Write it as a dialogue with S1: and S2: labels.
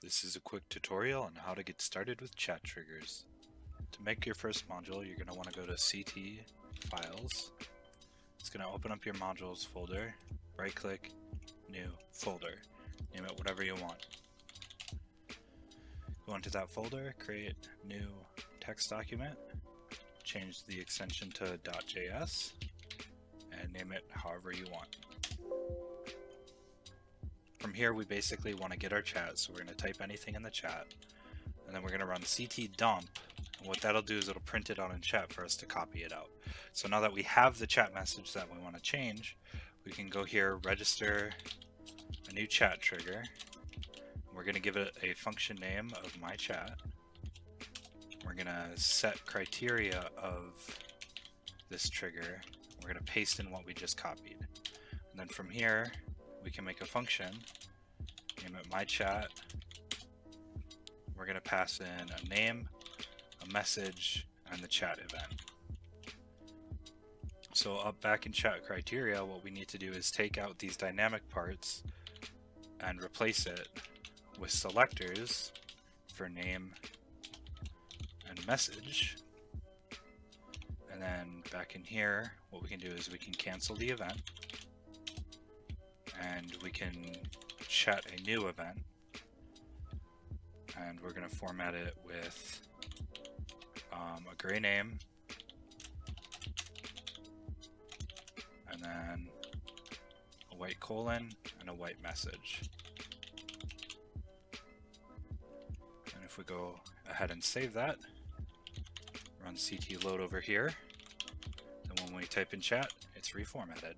S1: This is a quick tutorial on how to get started with chat triggers. To make your first module, you're going to want to go to CT Files. It's going to open up your modules folder, right click, new folder. Name it whatever you want. Go into that folder, create new text document, change the extension to .js, and name it however you want. From here, we basically want to get our chat, so we're going to type anything in the chat, and then we're going to run ct dump, and what that'll do is it'll print it out in chat for us to copy it out. So now that we have the chat message that we want to change, we can go here, register a new chat trigger. We're going to give it a function name of my chat. We're going to set criteria of this trigger. We're going to paste in what we just copied. And then from here, we can make a function, name it my chat. We're going to pass in a name, a message, and the chat event. So up back in chat criteria, what we need to do is take out these dynamic parts and replace it with selectors for name and message. And then back in here, what we can do is we can cancel the event and we can chat a new event. And we're going to format it with um, a gray name. And then a white colon and a white message. And if we go ahead and save that run ct load over here. Then when we type in chat it's reformatted